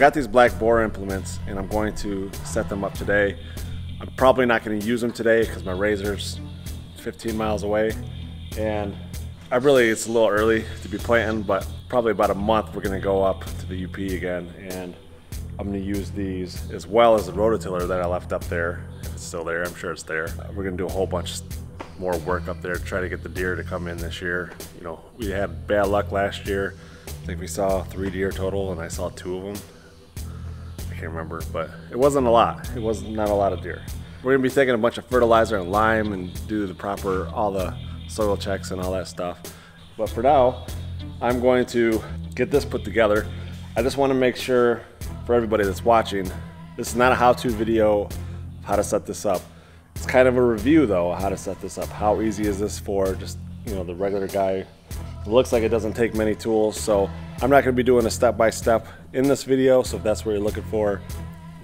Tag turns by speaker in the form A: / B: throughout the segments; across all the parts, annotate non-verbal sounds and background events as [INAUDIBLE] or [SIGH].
A: got these black boar implements and I'm going to set them up today. I'm probably not going to use them today because my RZR's 15 miles away and I really, it's a little early to be planting, but probably about a month we're gonna go up to the UP again and I'm gonna use these as well as the rototiller that I left up there. If it's still there, I'm sure it's there. We're gonna do a whole bunch more work up there to try to get the deer to come in this year. You know, we had bad luck last year. I think we saw three deer total and I saw two of them. Can't remember, but it wasn't a lot. It was not a lot of deer. We're gonna be taking a bunch of fertilizer and lime and do the proper, all the soil checks and all that stuff. But for now, I'm going to get this put together. I just wanna make sure for everybody that's watching, this is not a how-to video of how to set this up. It's kind of a review though, how to set this up. How easy is this for just, you know, the regular guy? It looks like it doesn't take many tools, so I'm not gonna be doing a step-by-step -step in this video, so if that's what you're looking for,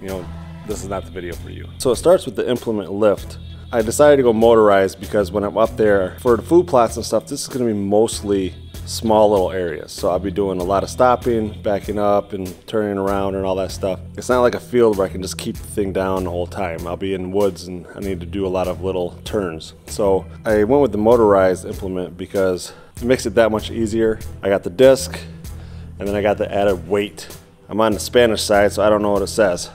A: you know, this is not the video for you. So it starts with the implement lift. I decided to go motorized because when I'm up there for the food plots and stuff, this is gonna be mostly small little areas. So I'll be doing a lot of stopping, backing up and turning around and all that stuff. It's not like a field where I can just keep the thing down the whole time. I'll be in woods and I need to do a lot of little turns. So I went with the motorized implement because it makes it that much easier. I got the disc and then I got the added weight. I'm on the Spanish side, so I don't know what it says.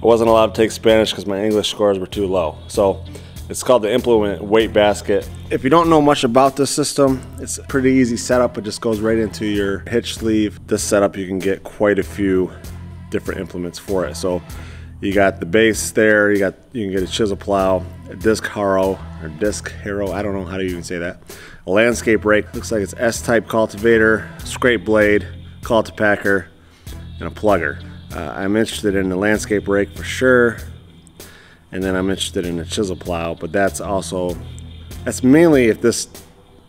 A: I wasn't allowed to take Spanish because my English scores were too low. So it's called the implement weight basket. If you don't know much about this system, it's a pretty easy setup. It just goes right into your hitch sleeve. This setup, you can get quite a few different implements for it. So you got the base there, you got you can get a chisel plow, a disc harrow, or disc harrow, I don't know how to even say that. A landscape rake, looks like it's S-type cultivator, scrape blade, cultipacker, and a plugger. Uh, I'm interested in the landscape rake for sure. And then I'm interested in the chisel plow, but that's also, that's mainly if this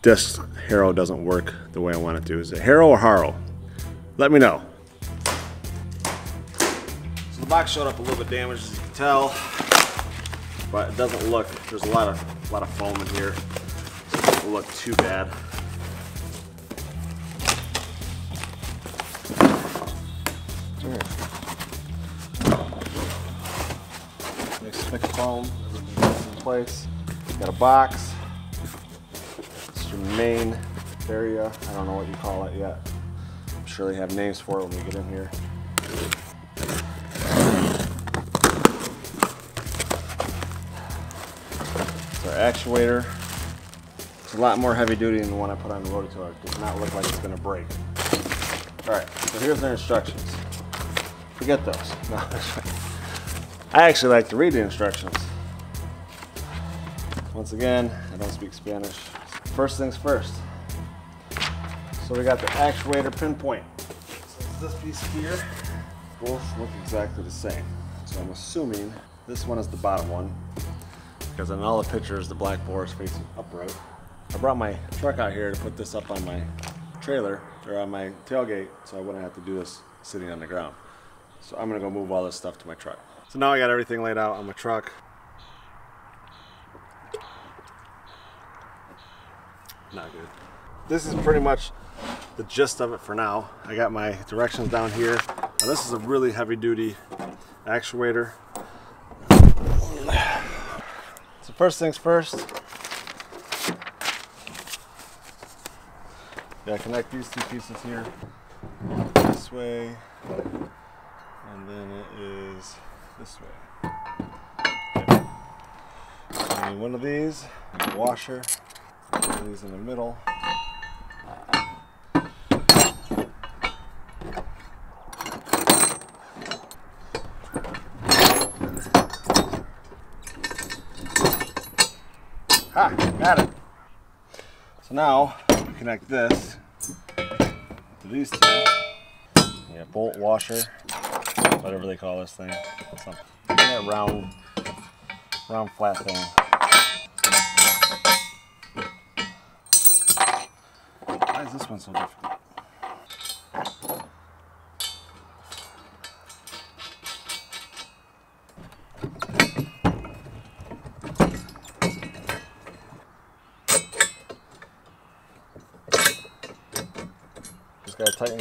A: disc harrow doesn't work the way I want it to. Is it harrow or harrow? Let me know. Box showed up a little bit damaged as you can tell, but it doesn't look, there's a lot of, a lot of foam in here. It doesn't look too bad. Mix foam, everything's in place. Got a box. It's your main area. I don't know what you call it yet. I'm sure they have names for it when we get in here. Actuator. It's a lot more heavy duty than the one I put on the rototiller. It does not look like it's gonna break. All right, so here's their instructions. Forget those. [LAUGHS] No, I actually like to read the instructions. Once again, I don't speak Spanish. First things first. So we got the actuator pinpoint. So this piece here, both look exactly the same. So I'm assuming this one is the bottom one because in all the pictures, the black boar is facing upright. I brought my truck out here to put this up on my trailer or on my tailgate so I wouldn't have to do this sitting on the ground. So I'm gonna go move all this stuff to my truck. So now I got everything laid out on my truck. Not good. This is pretty much the gist of it for now. I got my directions down here. Now this is a really heavy duty actuator. First things first, gotta connect these two pieces here this way, and then it is this way. Okay. one of these, washer, one of these in the middle. Ah, got it. So now connect this to these two. Yeah, bolt washer whatever they call this thing. Something. Yeah, round, round flat thing. Why is this one so different?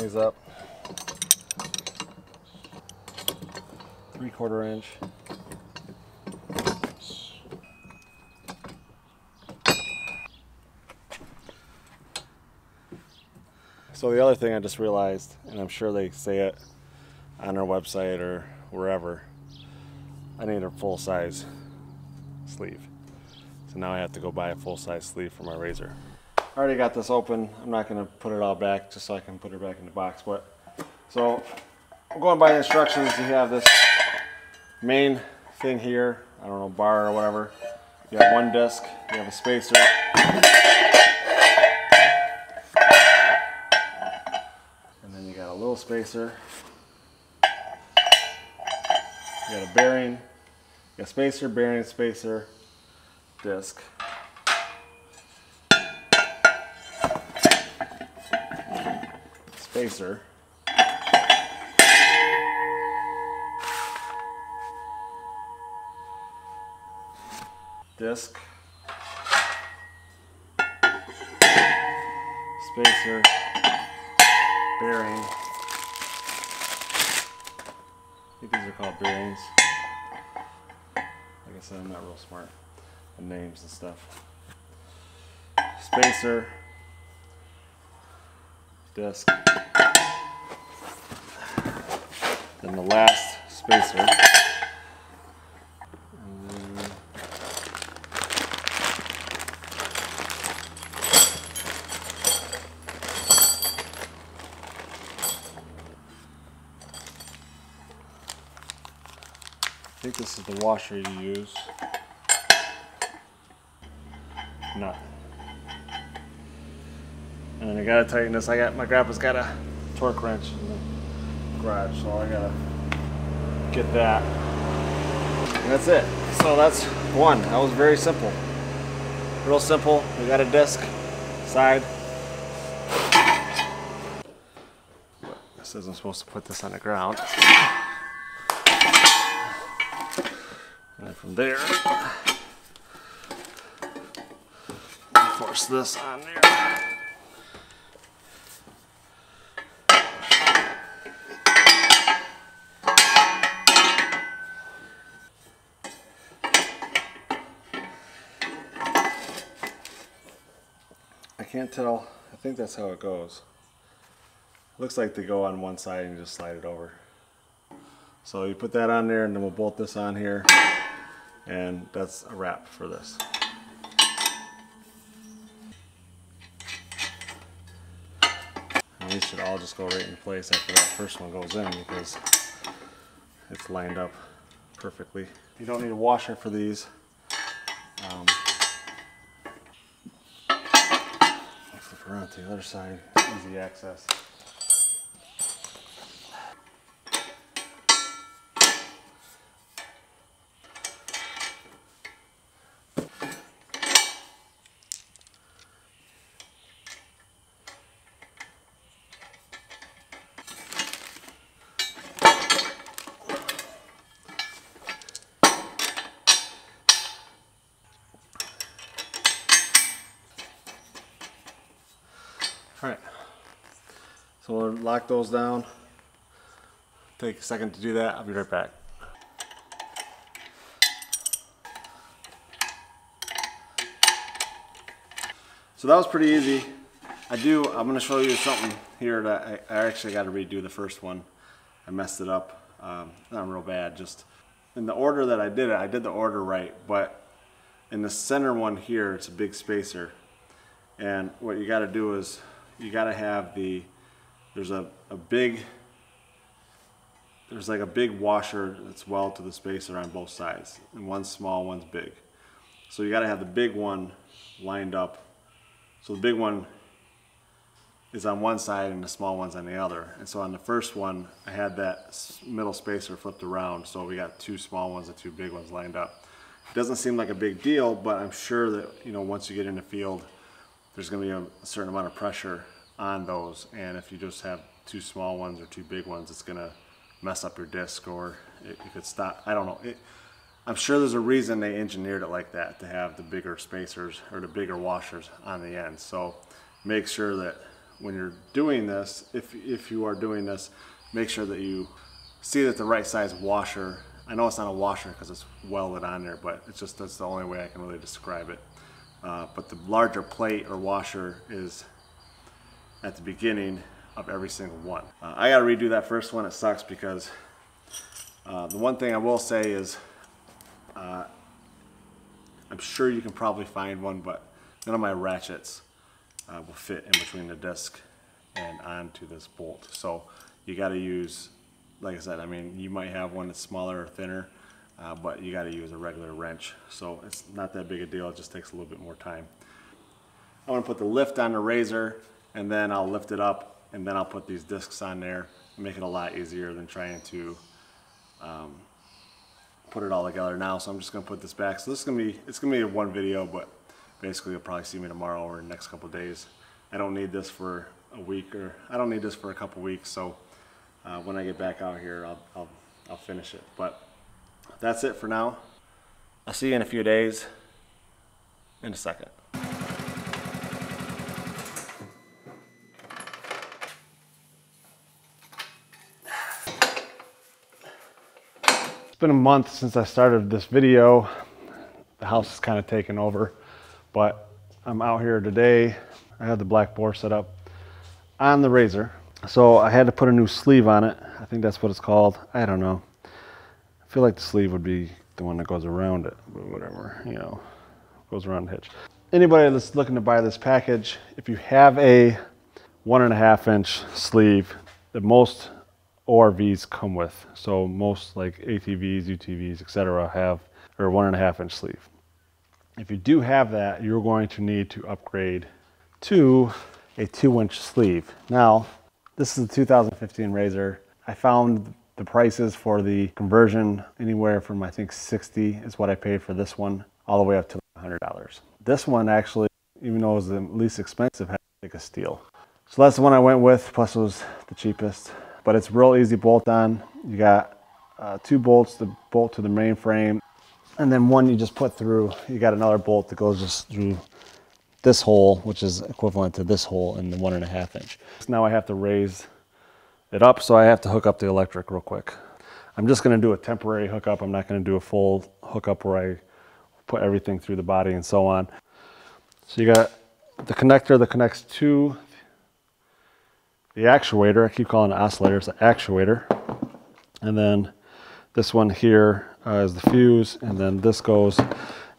A: These up. Three quarter inch. So the other thing I just realized, and I'm sure they say it on their website or wherever, I need a full size sleeve. So now I have to go buy a full size sleeve for my RZR. I already got this open. I'm not gonna put it all back just so I can put it back in the box. But so I'm going by the instructions. You have this main thing here. I don't know, bar or whatever. You have one disc. You have a spacer. And then you got a little spacer. You got a bearing. You got spacer, bearing, spacer, disc. Spacer. Disc. Spacer. Bearing. I think these are called bearings. Like I said, I'm not real smart with names and stuff. Spacer, disc, then the last spacer. I think this is the washer you use. Nut. And then I gotta tighten this. I got my grandpa's got a torque wrench so I gotta get that. And that's it. So that's one. That was very simple. Real simple. We got a disc side. Says I'm supposed to put this on the ground. And from there, force this on there. Can't tell. I think that's how it goes. Looks like they go on one side and you just slide it over. So you put that on there and then we'll bolt this on here and that's a wrap for this. And these should all just go right in place after that first one goes in because it's lined up perfectly. You don't need a washer for these. Um, flip around to the other side, easy access. All right. So we'll lock those down. Take a second to do that. I'll be right back. So that was pretty easy. I do, I'm gonna show you something here that I, I actually gotta redo the first one. I messed it up, um, not real bad, just in the order that I did it, I did the order right, but in the center one here, it's a big spacer. And what you gotta do is, you gotta have the, there's a, a big, there's like a big washer that's well to the spacer on both sides. And one's small, one's big. So you gotta have the big one lined up. So the big one is on one side and the small one's on the other. And so on the first one, I had that middle spacer flipped around. So we got two small ones and two big ones lined up. It doesn't seem like a big deal, but I'm sure that, you know, once you get in the field, there's going to be a certain amount of pressure on those and if you just have two small ones or two big ones it's to mess up your disc or it, it could stop I don't know it, I'm sure there's a reason they engineered it like that to have the bigger spacers or the bigger washers on the end so make sure that when you're doing this, if, if you are doing this, make sure that you see that the right size washer, I know it's not a washer because it's welded on there, but it's just, that's the only way I can really describe it. Uh, but the larger plate or washer is at the beginning of every single one. Uh, I gotta redo that first one, it sucks because uh, the one thing I will say is uh, I'm sure you can probably find one, but none of my ratchets uh, will fit in between the disc and onto this bolt. So you got to use, like I said, I mean, you might have one that's smaller or thinner, uh, but you got to use a regular wrench. So it's not that big a deal. It just takes a little bit more time. I want to put the lift on the RZR and then I'll lift it up and then I'll put these discs on there make it a lot easier than trying to um, put it all together now. So I'm just gonna put this back. So this is gonna be, it's gonna be one video, but basically you'll probably see me tomorrow or the next couple days. I don't need this for a week or I don't need this for a couple weeks. So uh, when I get back out here, I'll, I'll, I'll finish it. But that's it for now. I'll see you in a few days in a second. It's been a month since I started this video. The house is kind of taken over, but I'm out here today. I have the black boar set up on the RZR. So I had to put a new sleeve on it. I think that's what it's called. I don't know. I feel like the sleeve would be the one that goes around it, but whatever, you know, goes around the hitch. Anybody that's looking to buy this package, if you have a one and a half inch sleeve, the most ORVs come with. So most like ATVs, UTVs, etc. have or one and a half inch sleeve. If you do have that, you're going to need to upgrade to a two inch sleeve. Now, this is a 2015 RZR. I found the prices for the conversion anywhere from I think 60 is what I paid for this one, all the way up to $100. This one actually, even though it was the least expensive, had like a steel. So that's the one I went with, plus it was the cheapest. But it's real easy bolt on. You got uh, two bolts to bolt to the main frame, and then one you just put through. You got another bolt that goes just through this hole, which is equivalent to this hole in the one and a half inch. So now I have to raise it up, so I have to hook up the electric real quick. I'm just gonna do a temporary hookup. I'm not gonna do a full hookup where I put everything through the body and so on. So you got the connector that connects to the actuator. I keep calling it oscillator, it's the actuator. And then this one here uh, is the fuse, and then this goes.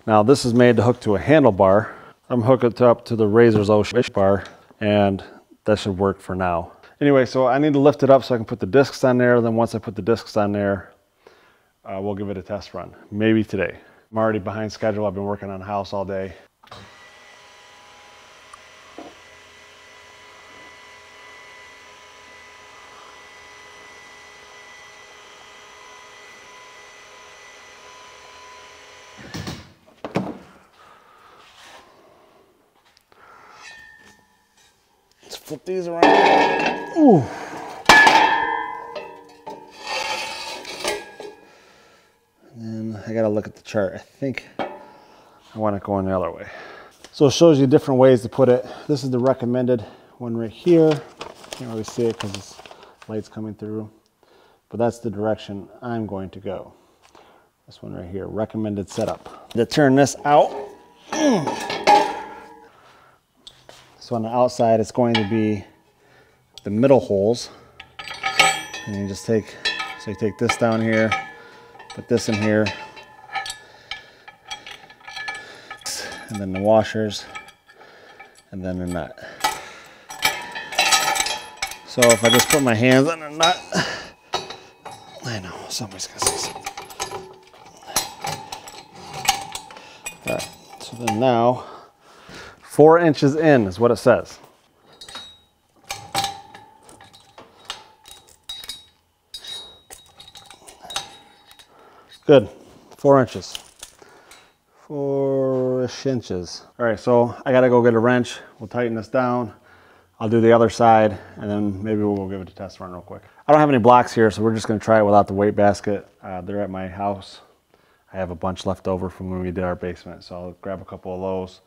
A: Now this is made to hook to a handlebar. I'm hooking it up to the RZR's Ocean bar, and that should work for now. Anyway, so I need to lift it up so I can put the discs on there. Then once I put the discs on there, uh, we'll give it a test run, maybe today. I'm already behind schedule. I've been working on the house all day. These around. Ooh. And then I gotta look at the chart. I think I want it going the other way. So it shows you different ways to put it. This is the recommended one right here. Can't really see it because this light's coming through. But that's the direction I'm going to go. This one right here, recommended setup. To turn this out, so on the outside, it's going to be the middle holes. And you just take, so you take this down here, put this in here, and then the washers, and then the nut. So if I just put my hands on the nut, I know, somebody's gonna say something. All right, so then now, four inches in is what it says. Good, four inches. Four-ish inches. All right, so I gotta go get a wrench. We'll tighten this down. I'll do the other side and then maybe we'll give it a test run real quick. I don't have any blocks here, so we're just gonna try it without the weight basket. Uh, they're at my house. I have a bunch left over from when we did our basement, so I'll grab a couple of those.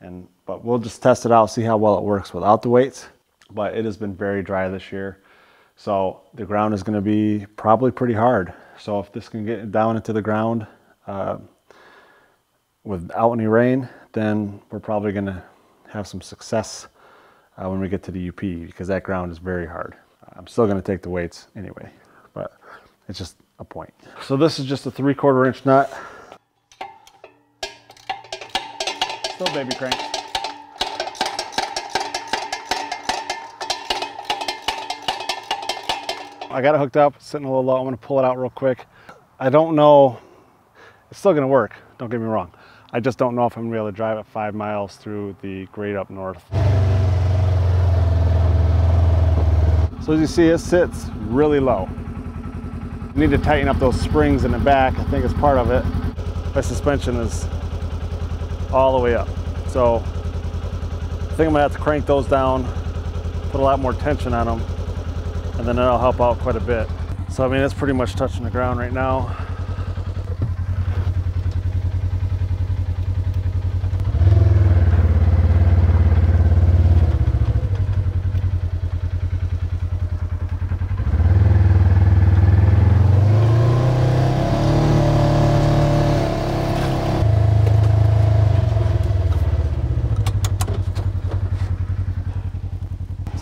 A: And But we'll just test it out, see how well it works without the weights. but it has been very dry this year. So the ground is going to be probably pretty hard. So if this can get down into the ground uh, without any rain, then we're probably going to have some success uh, when we get to the UP because that ground is very hard. I'm still going to take the weights anyway, but it's just a point. So this is just a three quarter inch nut. Still baby crank. I got it hooked up, sitting a little low. I'm gonna pull it out real quick. I don't know, it's still gonna work, don't get me wrong. I just don't know if I'm gonna be able to drive it five miles through the grade up north. So as you see, it sits really low. You need to tighten up those springs in the back. I think it's part of it. My suspension is all the way up. So I think I'm gonna have to crank those down, put a lot more tension on them, and then that'll help out quite a bit. So I mean, it's pretty much touching the ground right now.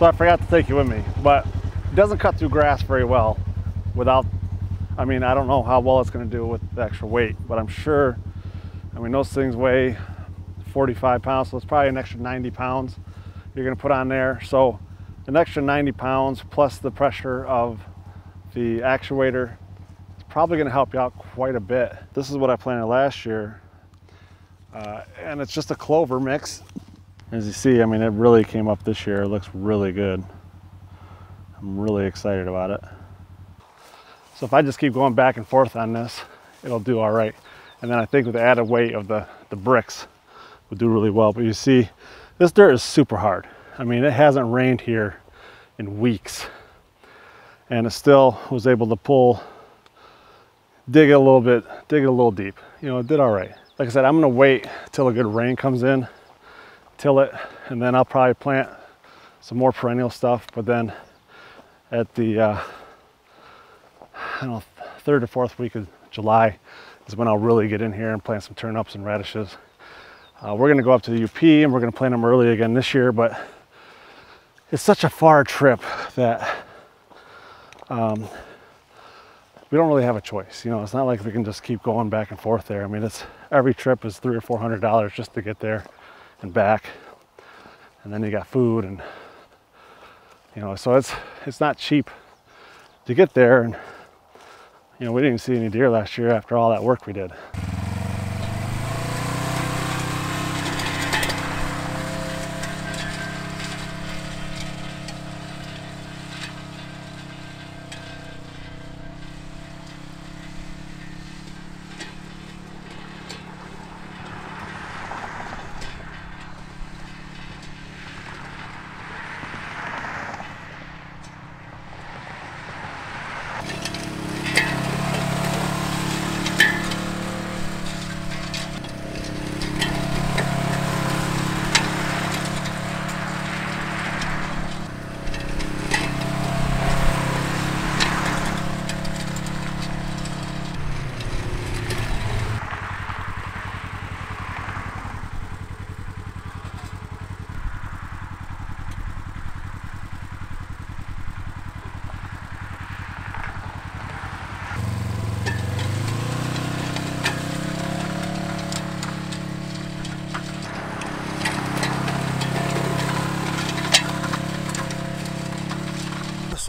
A: So I forgot to take you with me, but it doesn't cut through grass very well without, I mean, I don't know how well it's gonna do with the extra weight, but I'm sure, I mean, those things weigh 45 pounds, so it's probably an extra 90 pounds you're gonna put on there. So an extra 90 pounds plus the pressure of the actuator is probably gonna help you out quite a bit. This is what I planted last year, uh, and it's just a clover mix as you see, I mean, it really came up this year. It looks really good. I'm really excited about it. So if I just keep going back and forth on this, it'll do all right. And then I think with the added weight of the, the bricks, will do really well. But you see, this dirt is super hard. I mean, it hasn't rained here in weeks. And it still was able to pull, dig it a little bit, dig a little deep. You know, it did all right. Like I said, I'm gonna wait till a good rain comes in till it, and then I'll probably plant some more perennial stuff. But then at the uh, I don't know, third or fourth week of July is when I'll really get in here and plant some turnips and radishes. Uh, we're gonna go up to the UP and we're gonna plant them early again this year, but it's such a far trip that um, we don't really have a choice. You know, it's not like we can just keep going back and forth there. I mean, it's every trip is three or four hundred dollars just to get there and back. And then you got food and you know, so it's it's not cheap to get there and you know, we didn't see any deer last year after all that work we did.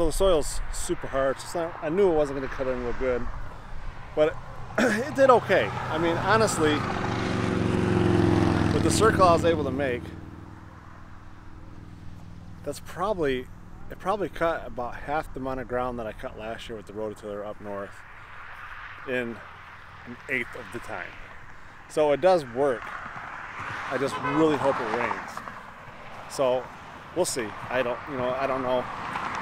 A: The soil's super hard. So I knew it wasn't going to cut in real good, but it, [CLEARS THROAT] it did okay. I mean, honestly, with the circle I was able to make, that's probably it probably cut about half the amount of ground that I cut last year with the rototiller up north in an eighth of the time. So it does work. I just really hope it rains. So we'll see. I don't, you know, I don't know.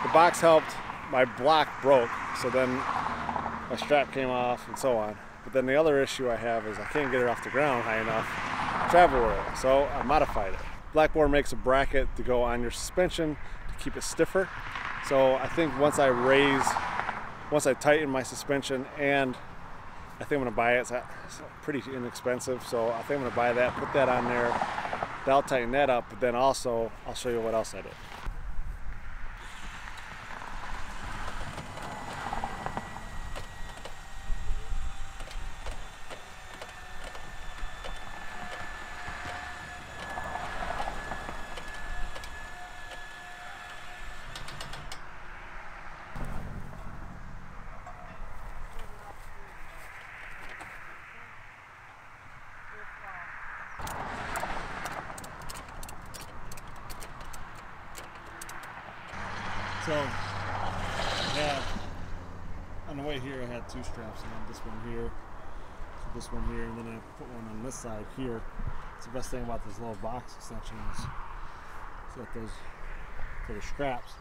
A: The box helped. My block broke, so then my strap came off and so on. But then the other issue I have is I can't get it off the ground high enough to travel with it. So I modified it. Black Boar makes a bracket to go on your suspension to keep it stiffer. So I think once I raise, once I tighten my suspension and I think I'm gonna buy it, it's, it's pretty inexpensive. So I think I'm gonna buy that, put that on there. That'll tighten that up, but then also I'll show you what else I did. So, I had, on the way here, I two straps on. This one here, so this one here, and then I put one on this side here. It's the best thing about this little box extension is so that those for the straps.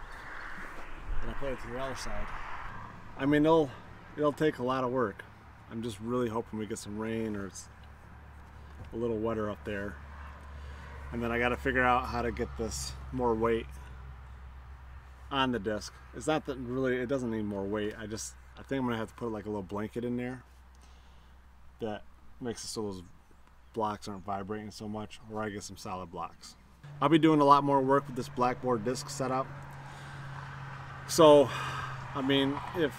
A: And I put it to the other side. I mean, it'll it'll take a lot of work. I'm just really hoping we get some rain or it's a little wetter up there. And then I got to figure out how to get this more weight on the disc. It's not that really, it doesn't need more weight. I just, I think I'm gonna have to put like a little blanket in there that makes it so those blocks aren't vibrating so much, or I get some solid blocks. I'll be doing a lot more work with this Black Boar disc setup. So, I mean, if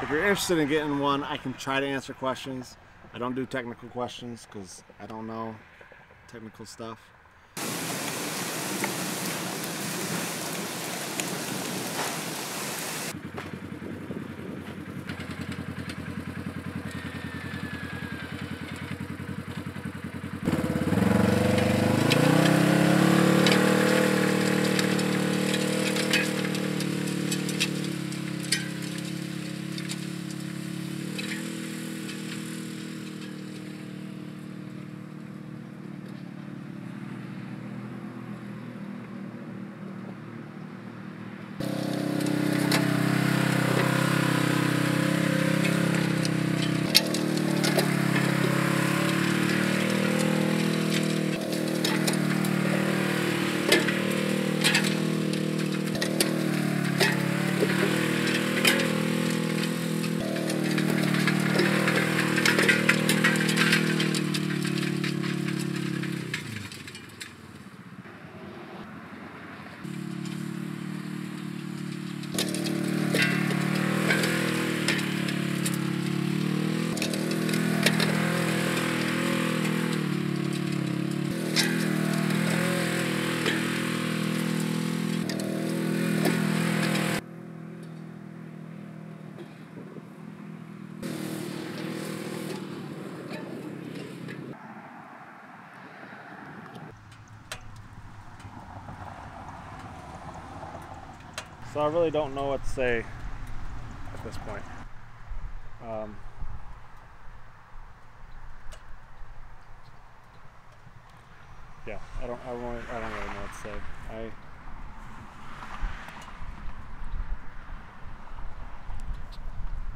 A: if you're interested in getting one, I can try to answer questions. I don't do technical questions because I don't know technical stuff. So I really don't know what to say at this point. Um, yeah, I don't, I, won't, I don't really know what to say. I,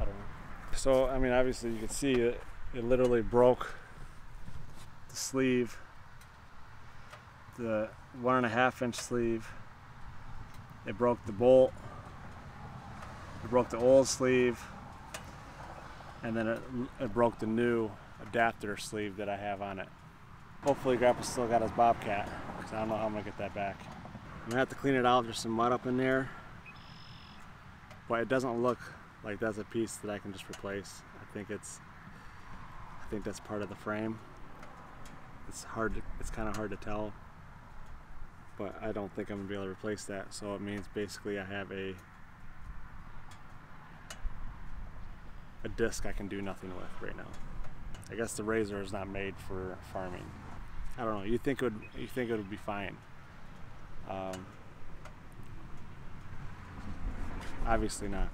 A: I don't know. So, I mean, obviously you can see it, it literally broke the sleeve, the one and a half inch sleeve it broke the bolt. It broke the old sleeve. And then it, it broke the new adapter sleeve that I have on it. Hopefully Grandpa still got his Bobcat. Because I don't know how I'm to get that back. I'm to have to clean it out. There's some mud up in there. But it doesn't look like that's a piece that I can just replace. I think it's I think that's part of the frame. It's hard to, it's kind of hard to tell but I don't think I'm gonna be able to replace that. So it means basically I have a a disc I can do nothing with right now. I guess the RZR is not made for farming. I don't know. You think it would you think it would be fine. Um, obviously not